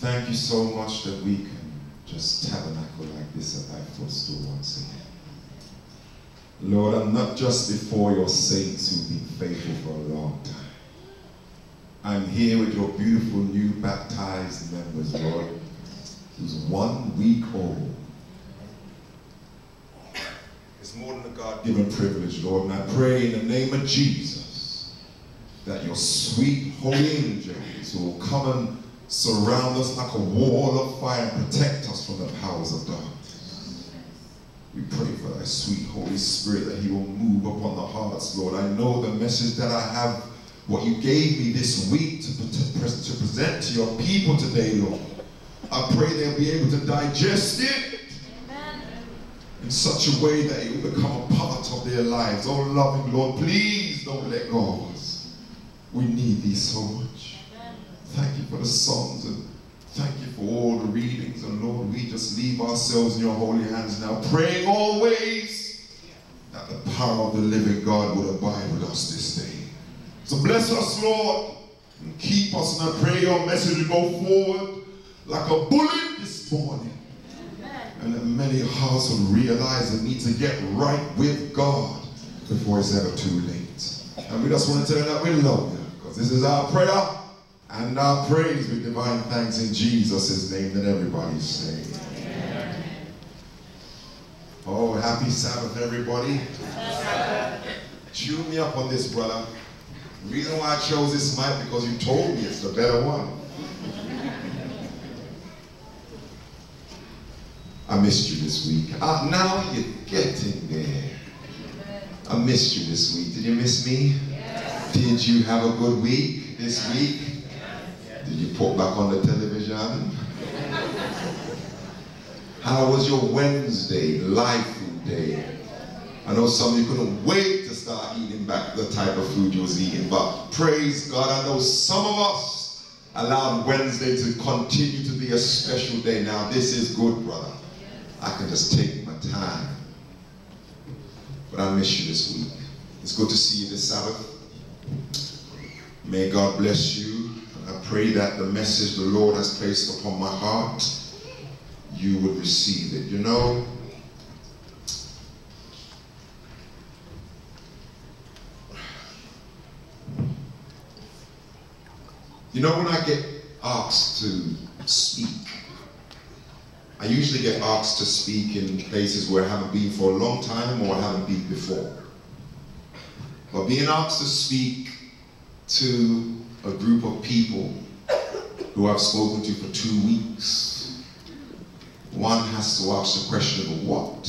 Thank you so much that we can just tabernacle like this at thy footstool once again. Lord, I'm not just before your saints who've been faithful for a long time. I'm here with your beautiful new baptized members, Lord, who's one week old. It's more than a God-given privilege, Lord, and I pray in the name of Jesus that your sweet holy angels will come and surround us like a wall of fire and protect us from the powers of darkness. We pray for thy sweet Holy Spirit that he will move upon the hearts, Lord. I know the message that I have, what you gave me this week to, to, to present to your people today, Lord. I pray they'll be able to digest it in such a way that it will become a part of their lives. Oh, loving Lord, please don't let go of us. We need thee so much. Thank you for the songs and thank you for all the readings. And Lord, we just leave ourselves in your holy hands now, praying always that the power of the living God would abide with us this day. So bless us, Lord, and keep us. And I pray your message will go forward like a bullet this morning. And that many hearts will realize they need to get right with God before it's ever too late. And we just want to tell you that we love you because this is our prayer and our praise with divine thanks in Jesus' name that everybody say. Oh, happy Sabbath, everybody. Chew me up on this, brother. The reason why I chose this mic because you told me it's the better one. I missed you this week. Uh, now you're getting there. I missed you this week. Did you miss me? Yes. Did you have a good week this week? Did you put back on the television? How was your Wednesday, live food day? I know some of you couldn't wait to start eating back the type of food you was eating, but praise God, I know some of us allowed Wednesday to continue to be a special day. Now this is good, brother. I can just take my time. But I miss you this week. It's good to see you this Sabbath. May God bless you. Pray that the message the Lord has placed upon my heart, you would receive it. You know, you know when I get asked to speak, I usually get asked to speak in places where I haven't been for a long time or I haven't been before. But being asked to speak to a group of people who I've spoken to for two weeks, one has to ask the question of what?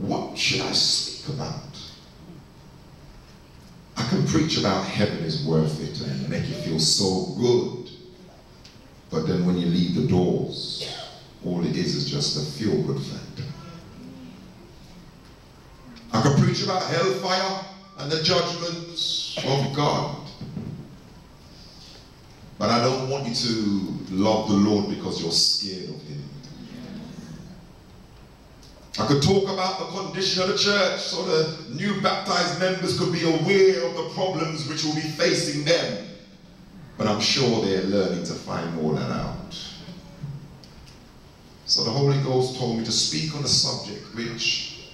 What should I speak about? I can preach about heaven is worth it and make you feel so good. But then when you leave the doors, all it is is just a feel-good factor. I can preach about hellfire and the judgments of God. But I don't want you to love the Lord because you're scared of him. I could talk about the condition of the church so the new baptized members could be aware of the problems which will be facing them. But I'm sure they're learning to find all that out. So the Holy Ghost told me to speak on a subject which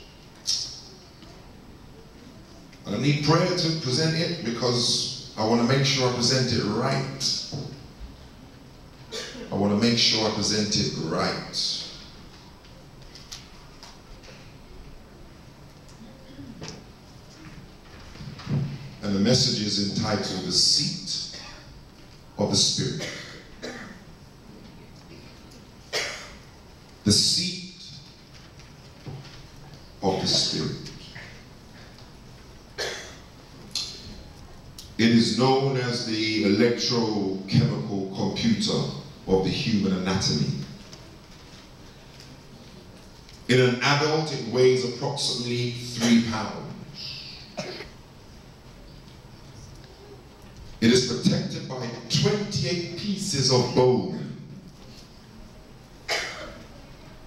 I need prayer to present it because I want to make sure I present it right. I want to make sure I present it right. And the message is entitled The Seat of the Spirit. The seat of the Spirit. It is known as the electrochemical computer of the human anatomy. In an adult, it weighs approximately three pounds. It is protected by 28 pieces of bone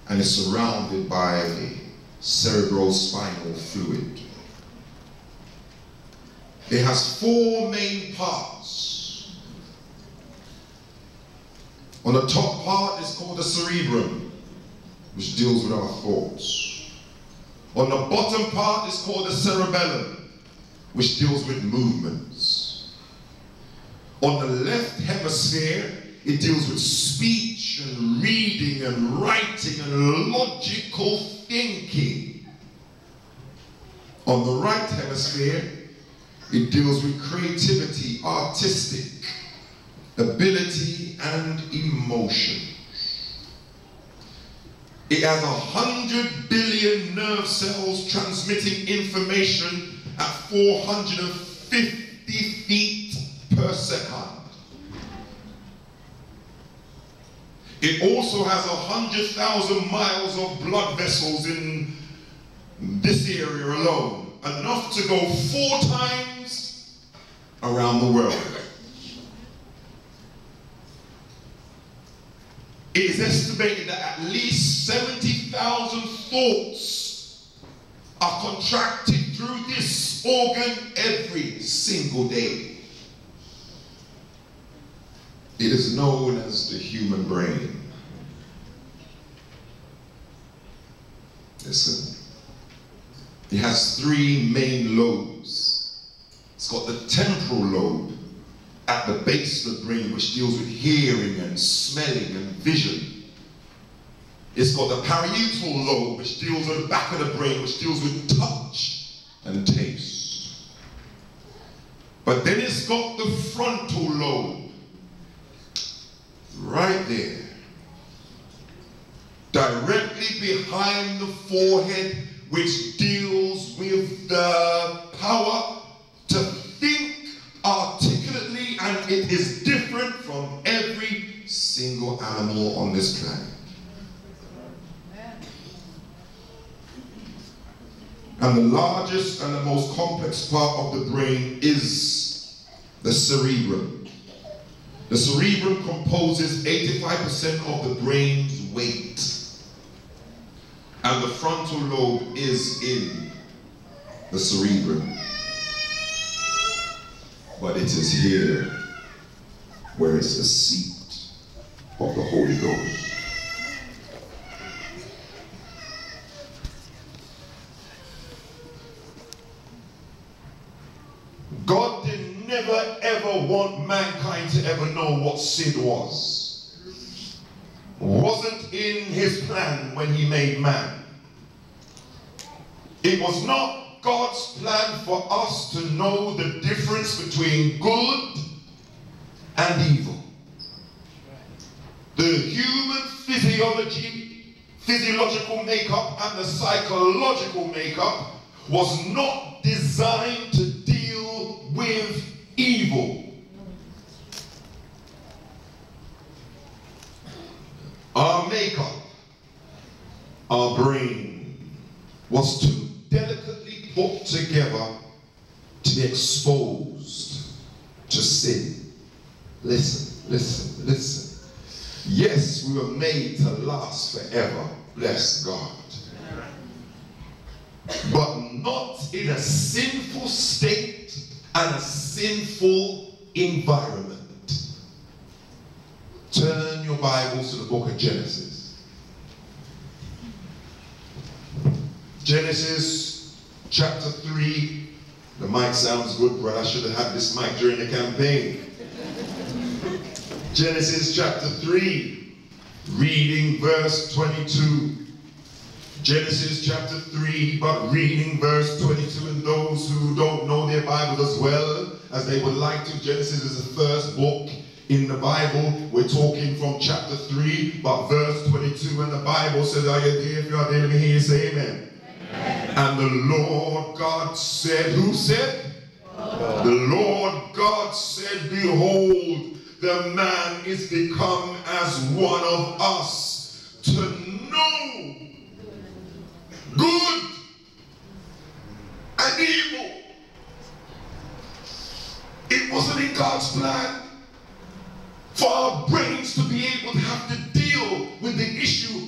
and is surrounded by cerebrospinal fluid. It has four main parts On the top part is called the cerebrum, which deals with our thoughts. On the bottom part is called the cerebellum, which deals with movements. On the left hemisphere, it deals with speech and reading and writing and logical thinking. On the right hemisphere, it deals with creativity, artistic, ability, and emotion. It has a hundred billion nerve cells transmitting information at 450 feet per second. It also has a hundred thousand miles of blood vessels in this area alone, enough to go four times around the world. It is estimated that at least 70,000 thoughts are contracted through this organ every single day. It is known as the human brain. Listen. It has three main lobes. It's got the temporal lobe, at the base of the brain, which deals with hearing and smelling and vision. It's got the parietal lobe, which deals with the back of the brain, which deals with touch and taste. But then it's got the frontal lobe, right there, directly behind the forehead, which deals with the power to think articulately, and it is different from every single animal on this planet. And the largest and the most complex part of the brain is the cerebrum. The cerebrum composes 85% of the brain's weight. And the frontal lobe is in the cerebrum. But it is here where it's the seat of the Holy Ghost. God did never ever want mankind to ever know what sin was. Wasn't in his plan when he made man. It was not God's plan for us to know the difference between good and evil. The human physiology, physiological makeup and the psychological makeup was not designed to deal with evil. Our makeup, our brain was too delicately put together to be exposed to sin. Listen, listen, listen. Yes, we were made to last forever. Bless God. But not in a sinful state and a sinful environment. Turn your Bibles to the book of Genesis. Genesis chapter 3. The mic sounds good, but I should have had this mic during the campaign. Genesis chapter 3, reading verse 22. Genesis chapter 3, but reading verse 22. And those who don't know their Bible as well as they would like to, Genesis is the first book in the Bible. We're talking from chapter 3, but verse 22. And the Bible says, Are you there? If you are there, let me hear you say amen. amen. And the Lord God said, Who said? God. The Lord God said, Behold, the man is become as one of us to know good and evil. It wasn't in God's plan for our brains to be able to have to deal with the issue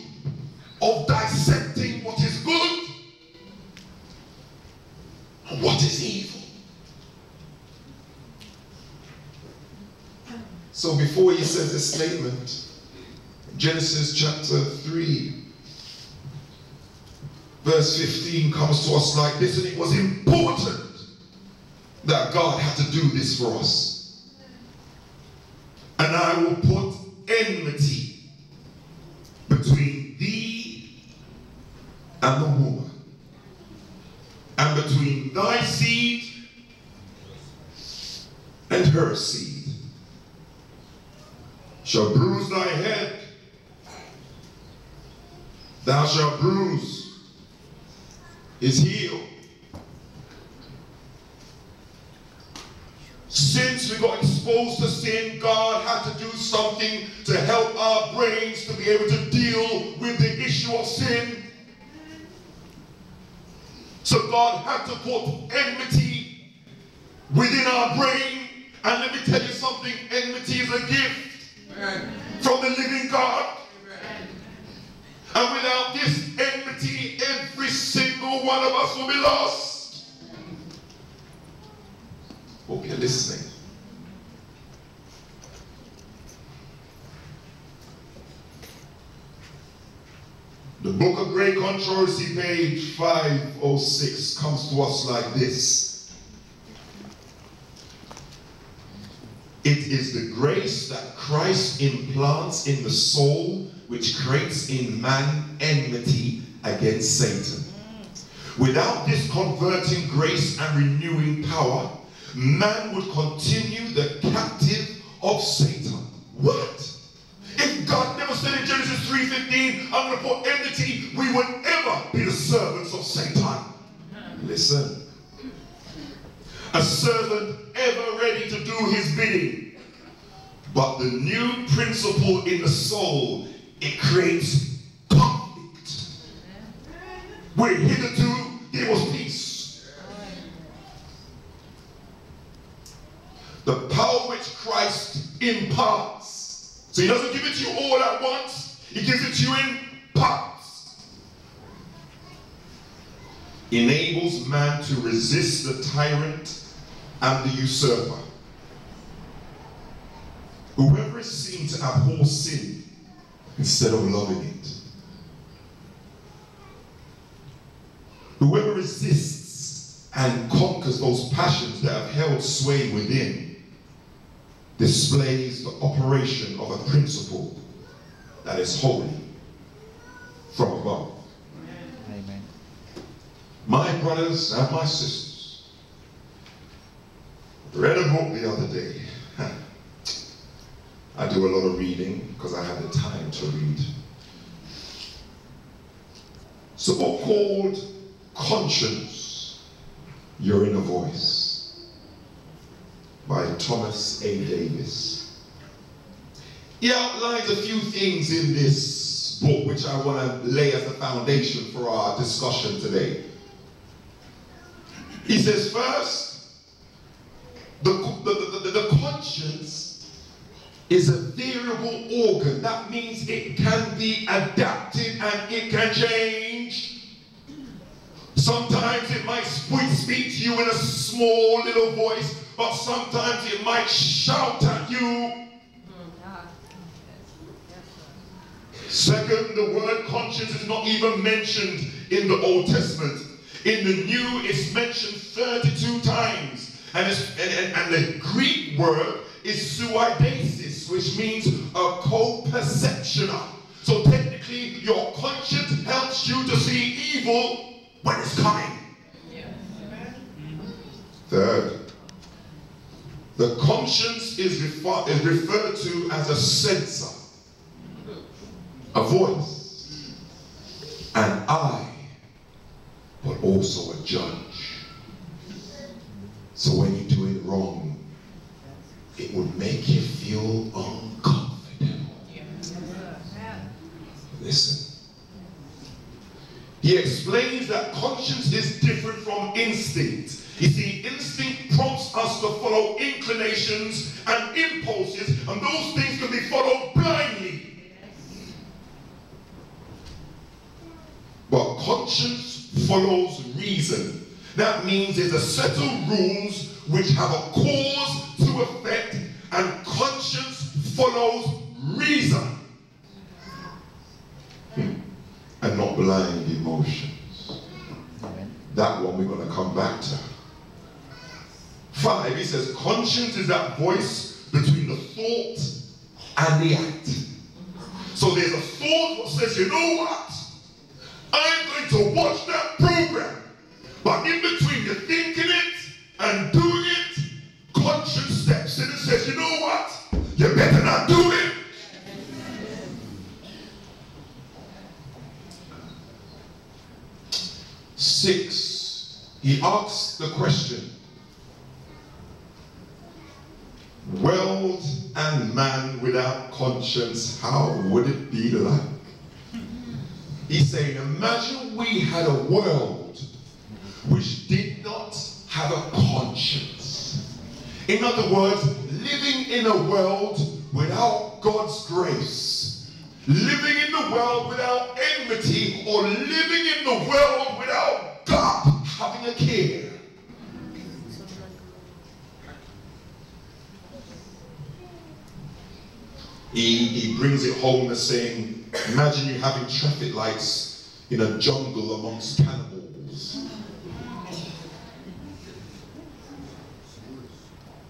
of dissecting what is good and what is evil. So before he says this statement, Genesis chapter 3, verse 15 comes to us like this, and it was important that God had to do this for us. And I will put enmity between thee and the woman, and between thy seed and her seed. Shall bruise thy head, thou shalt bruise his heel. Since we got exposed to sin, God had to do something to help our brains to be able to deal with the issue of sin. So God had to put enmity within our brain. And let me tell you something, enmity is a gift from the living God. And without this enmity, every single one of us will be lost. Hope you're listening. The Book of Great Controversy, page 506, comes to us like this. It is the grace that Christ implants in the soul which creates in man enmity against Satan. Without this converting grace and renewing power, man would continue the captive of Satan. What? If God never said in Genesis 3.15, I'm going to put enmity, we would ever be the servants of Satan. Listen. A servant ever ready to do his bidding. But the new principle in the soul, it creates conflict. Where hitherto there was peace. The power which Christ imparts. So he doesn't give it to you all at once. He gives it to you in parts. Enables man to resist the tyrant and the usurper. Whoever is seen to abhor sin instead of loving it. Whoever resists and conquers those passions that have held sway within displays the operation of a principle that is holy from above. Amen. My brothers and my sisters, read a book the other day. I do a lot of reading because I have the time to read. It's a book called Conscience, Your Inner Voice by Thomas A. Davis. He outlines a few things in this book which I want to lay as a foundation for our discussion today. He says, first, the, the, the, the conscience is a variable organ. That means it can be adapted and it can change. Sometimes it might speak to you in a small little voice, but sometimes it might shout at you. Second, the word conscience is not even mentioned in the Old Testament. In the New, it's mentioned 32 times. And, and, and the Greek word is syneidesis, which means a co-perceptioner. So technically, your conscience helps you to see evil when it's coming. Third, the conscience is, refer is referred to as a censor, a voice, an eye, but also a judge. So when you do it wrong, it would make you feel uncomfortable. Listen. He explains that conscience is different from instinct. You see, instinct prompts us to follow inclinations and impulses, and those things can be followed blindly. But conscience follows reason. That means there's a set of rules which have a cause to effect, and conscience follows reason. And not blind emotions. That one we're going to come back to. Five, he says, conscience is that voice between the thought and the act. So there's a thought that says, you know what? I'm going to watch that program. But in between the thinking it and doing it, conscience steps in and says, you know what? You better not do it. Six, he asks the question, man without conscience, how would it be like? He's saying, imagine we had a world which did not have a conscience. In other words, living in a world without God's grace, living in the world without enmity, or living in the world without God having a care. He, he brings it home as saying, imagine you having traffic lights in a jungle amongst cannibals.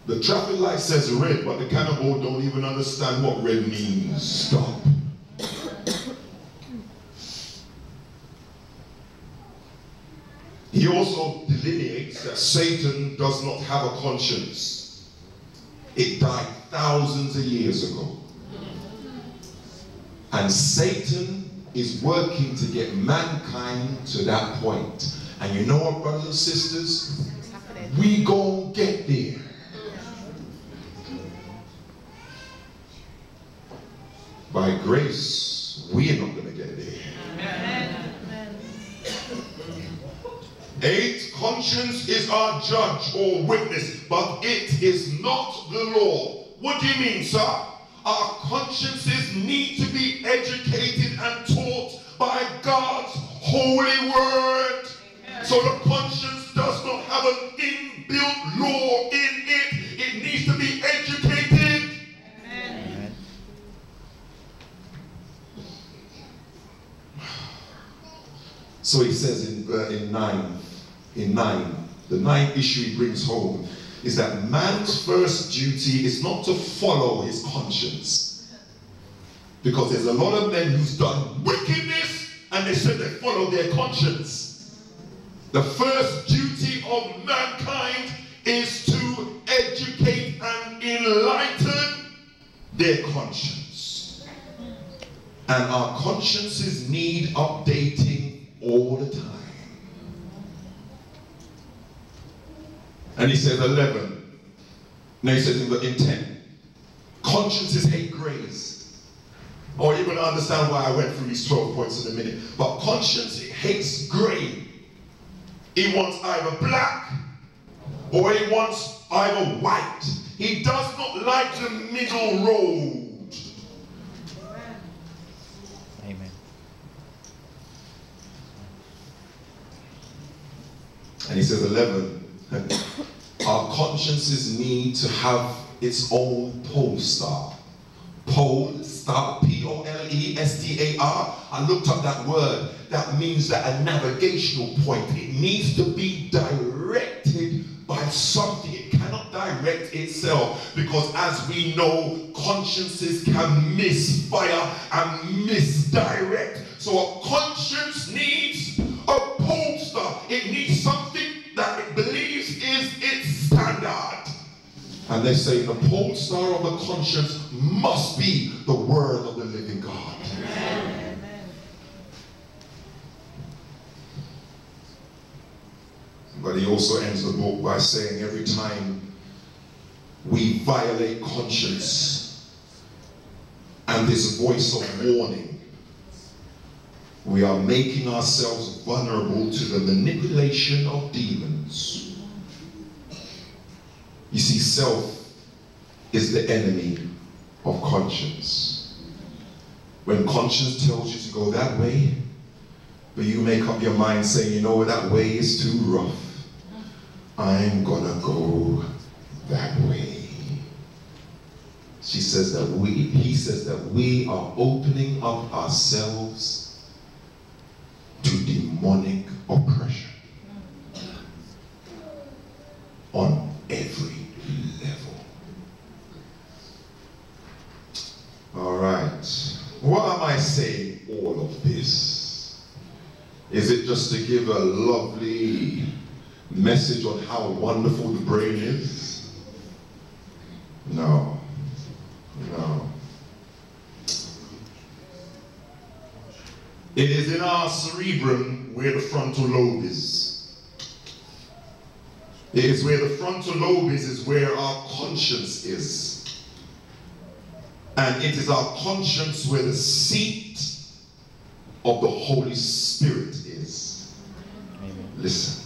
The traffic light says red, but the cannibal don't even understand what red means. Stop. He also delineates that Satan does not have a conscience. It died thousands of years ago. And Satan is working to get mankind to that point. And you know what, brothers and sisters? We gonna get there. By grace, we are not gonna get there. Eight, conscience is our judge or witness, but it is not the law. What do you mean, sir? Our consciences need to be educated and taught by God's holy word. So the conscience does not have an inbuilt law in it. It needs to be educated. Amen. So he says in, uh, in 9, in 9, the ninth issue he brings home is that man's first duty is not to follow his conscience. Because there's a lot of men who's done wickedness and they said they follow their conscience. The first duty of mankind is to educate and enlighten their conscience. And our consciences need updating all the time. And he says 11. No, he says in 10. Consciences hate grace. Or oh, you're going to understand why I went through these 12 points in a minute. But conscience it hates gray. It wants either black or it wants either white. He does not like the middle road. Amen. And he says 11. Our consciences need to have its own pole star. Pole star, P-O-L-E-S-T-A-R. I looked up that word. That means that a navigational point. It needs to be directed by something. It cannot direct itself because as we know, consciences can misfire and misdirect. So a conscience needs a pole star. It needs And they say the pole star of the conscience must be the word of the living God. Amen. But he also ends the book by saying every time we violate conscience and this voice of warning we are making ourselves vulnerable to the manipulation of demons. You see, self is the enemy of conscience. When conscience tells you to go that way, but you make up your mind saying, you know, that way is too rough. I'm gonna go that way. She says that we, he says that we are opening up ourselves to demonic oppression on every level. All right. Why am I saying all of this? Is it just to give a lovely message on how wonderful the brain is? No. No. It is in our cerebrum where the frontal lobe is. It is where the frontal lobe is, is where our conscience is. And it is our conscience where the seat of the Holy Spirit. Listen.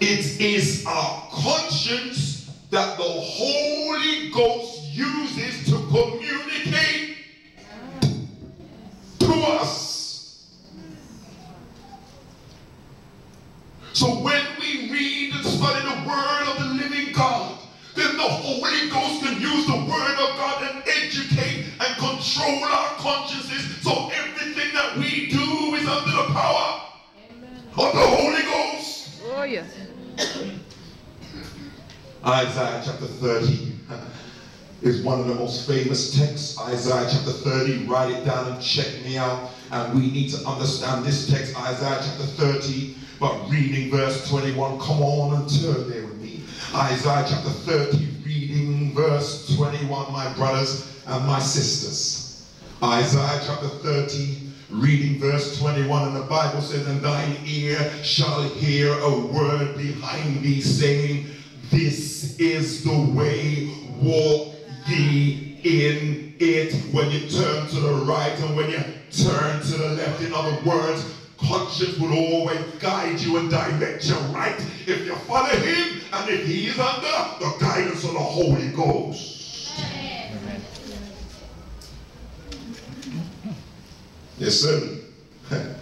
It is our conscience that the Holy Ghost uses to communicate to us. So when we read and study the word of the living God, then the Holy Ghost can use the word of God and educate and control our consciences so of the Holy Ghost. Oh, yes. Isaiah chapter 30 uh, is one of the most famous texts, Isaiah chapter 30. Write it down and check me out. And we need to understand this text, Isaiah chapter 30, but reading verse 21. Come on and turn there with me. Isaiah chapter 30, reading verse 21, my brothers and my sisters. Isaiah chapter 30, reading verse 21, and the Bible says, And thine ear shall hear a word behind thee saying, This is the way, walk ye in it. When you turn to the right and when you turn to the left, in other words, conscience will always guide you and direct you right if you follow him and if he is under the guidance of the Holy Ghost. Listen.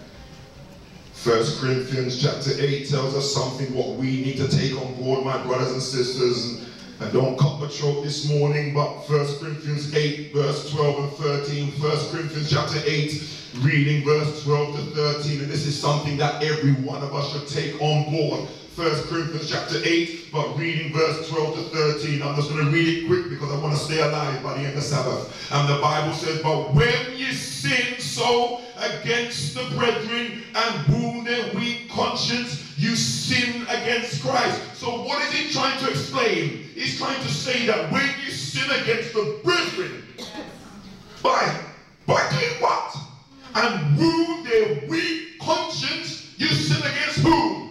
First Corinthians chapter 8 tells us something what we need to take on board, my brothers and sisters. And don't cut the throat this morning, but 1 Corinthians 8, verse 12 and 13. 1 Corinthians chapter 8, reading verse 12 to 13. And this is something that every one of us should take on board. 1 Corinthians chapter 8, but reading verse 12 to 13. I'm just going to read it quick because I want to stay alive by the end of Sabbath. And the Bible says, But when you sin so against the brethren and wound their weak conscience, you sin against Christ. So what is he trying to explain? He's trying to say that when you sin against the brethren, by, by doing what? And wound their weak conscience, you sin against who?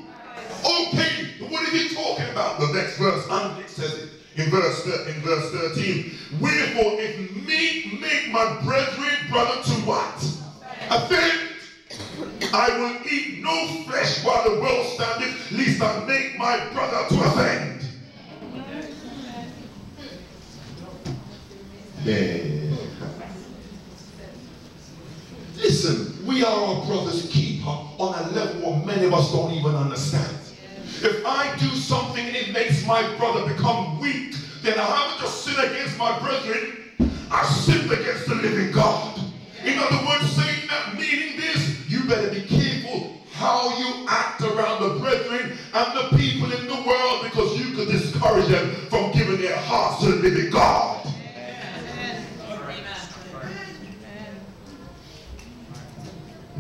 Okay, what is he talking about? The next verse, and says it in verse, in verse 13. Wherefore, if me make my brethren brother to what? Offend I will eat no flesh while the world standeth, lest I make my brother to offend. Listen, we are our brother's keeper on a level where many of us don't even understand. If I do something and it makes my brother become weak, then I haven't just sinned against my brethren, I sinned against the living God. In other words, saying that, meaning this, you better be careful how you act around the brethren and the people in the world because you could discourage them from giving their hearts to the living God.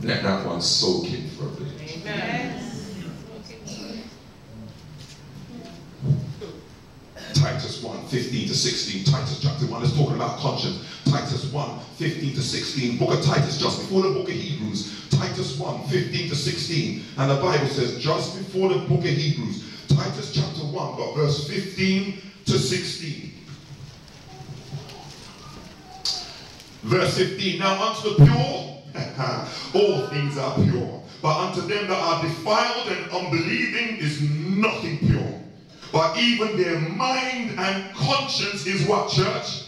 Let that one soak in for a bit. Amen. Titus 1, 15 to 16. Titus chapter 1 is talking about conscience. Titus 1, 15 to 16. Book of Titus, just before the book of Hebrews. Titus 1, 15 to 16. And the Bible says, just before the book of Hebrews, Titus chapter 1, but verse 15 to 16. Verse 15. Now unto the pure, all things are pure. But unto them that are defiled and unbelieving is nothing pure. But even their mind and conscience is what, church?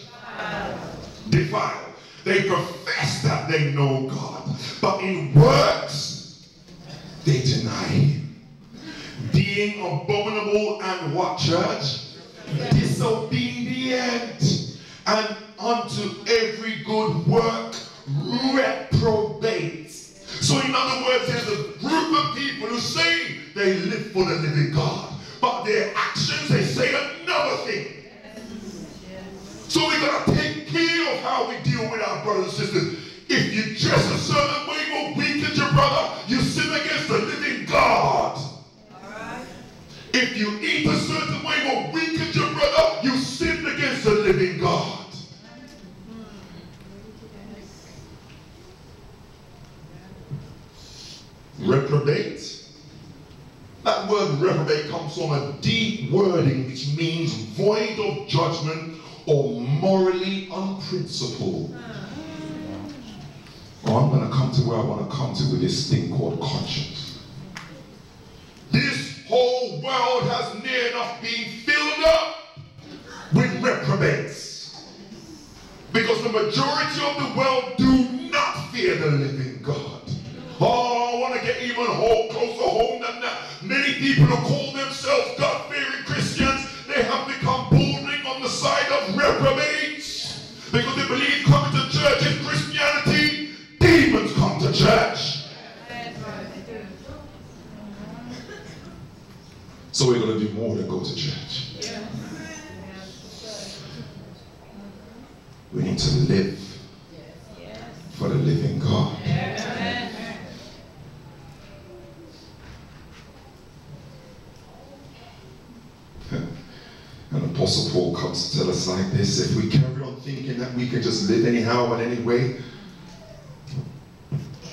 Defiled. They profess that they know God, but in works they deny him. Being abominable and what, church? Disobedient. And unto every good work reprobate. So in other words, there's a group of people who say they live for the living God, but their actions, they say another thing. So we got to take care of how we deal with our brothers and sisters. If you dress a certain way will weaken your brother, you sin against the living God. If you eat a certain way will weaken your brother, you sin against the living God. Reprobate. That word reprobate comes from a deep wording which means void of judgment or morally unprincipled. Oh, I'm going to come to where I want to come to with this thing called conscience. This whole world has near enough been filled up with reprobates. Because the majority of the world do not fear the living God. Oh, I want to get even whole, closer home than that. Many people who call themselves God-fearing Christians, they have become bordering on the side of reprobates. Because they believe coming to church is Christianity. Demons come to church. So we're going to do more than go to church. We need to live for the living God. Apostle Paul comes to tell us like this if we carry on thinking that we can just live anyhow and anyway,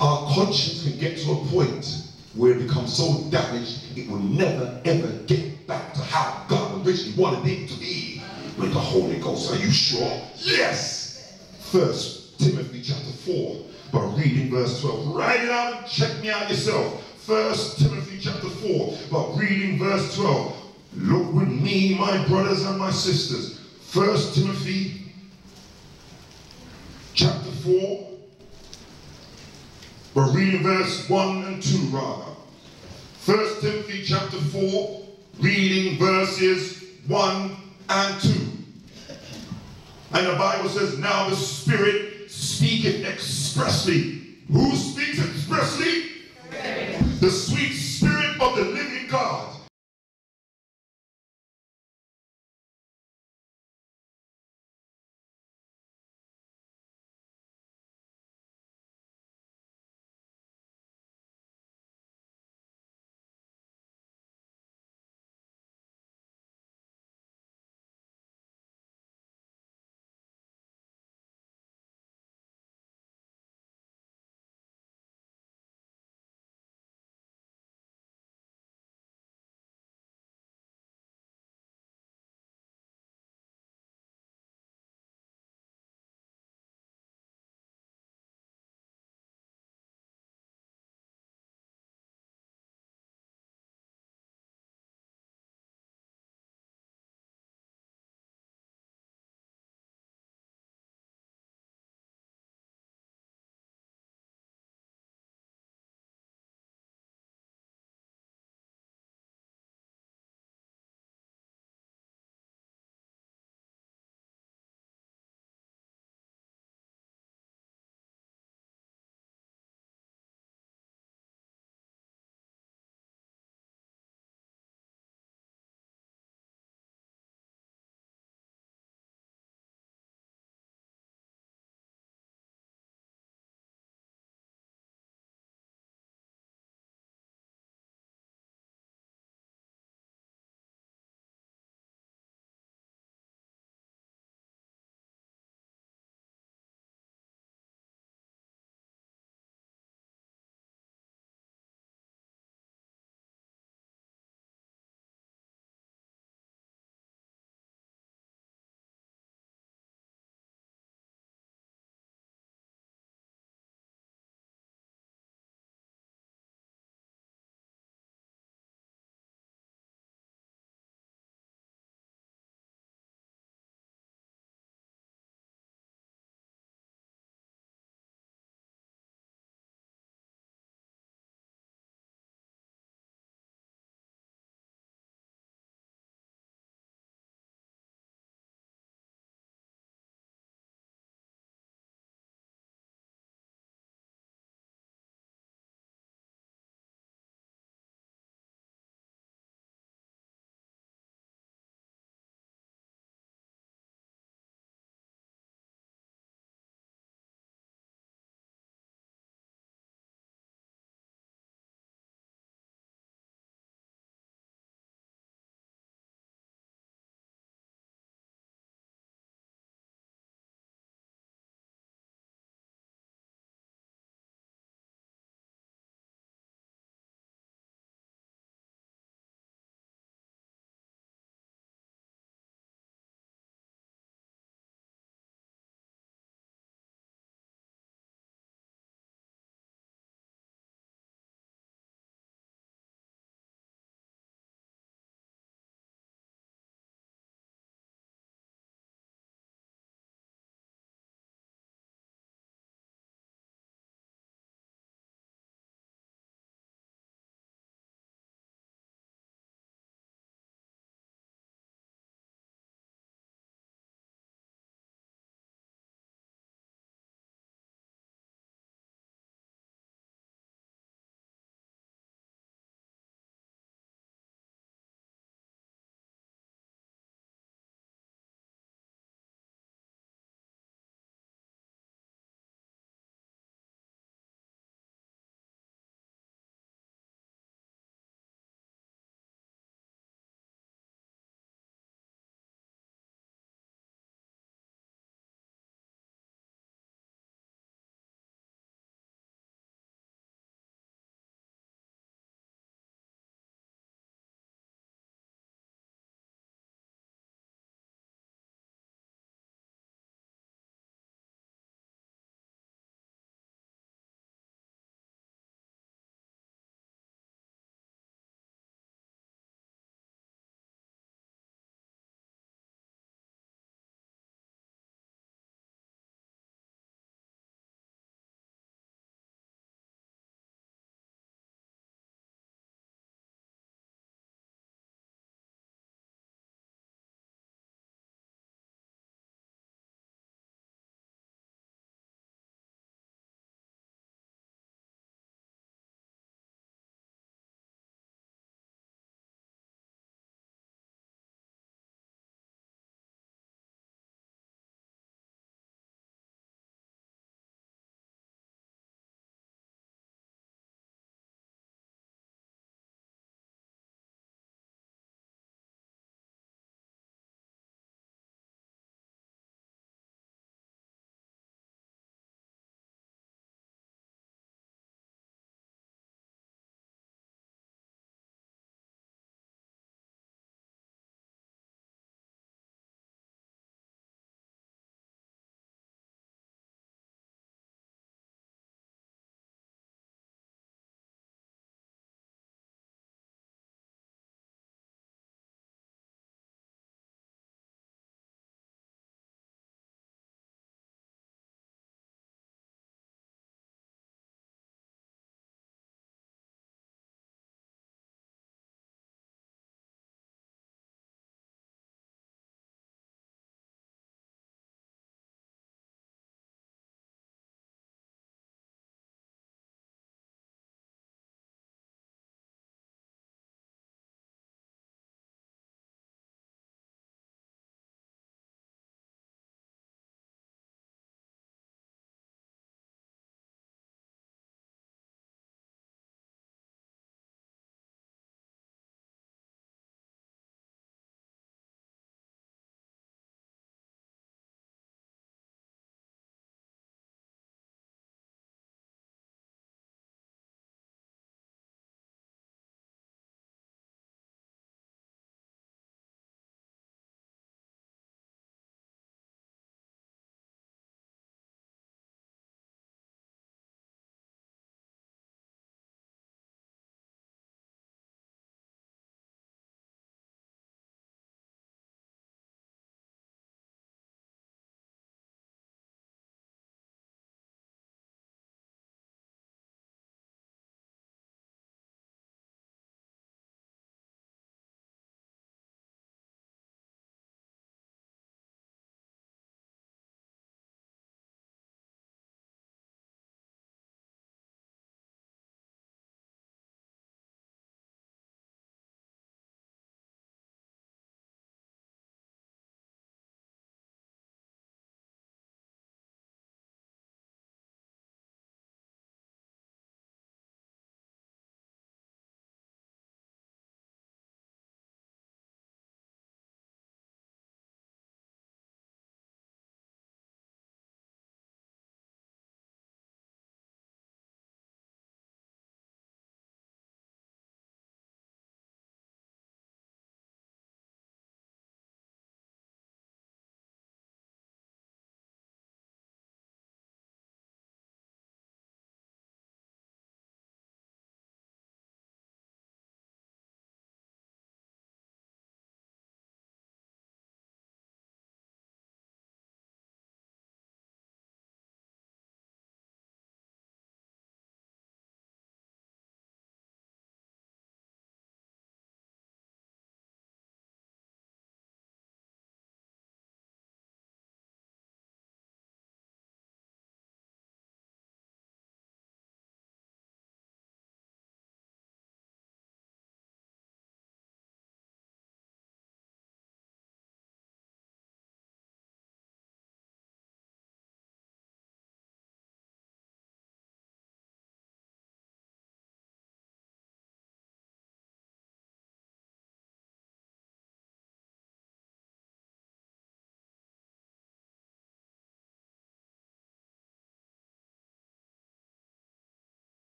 our conscience can get to a point where it becomes so damaged it will never ever get back to how God originally wanted it to be with the Holy Ghost. Are you sure? Yes. First Timothy chapter 4, by reading verse 12. Write it out and check me out yourself. First Timothy chapter 4, by reading verse 12. Look with me, my brothers and my sisters. First Timothy chapter 4, we're reading verse 1 and 2 rather. First Timothy chapter 4, reading verses 1 and 2. And the Bible says, Now the Spirit speaketh expressly. Who speaks expressly? The sweet Spirit of the living God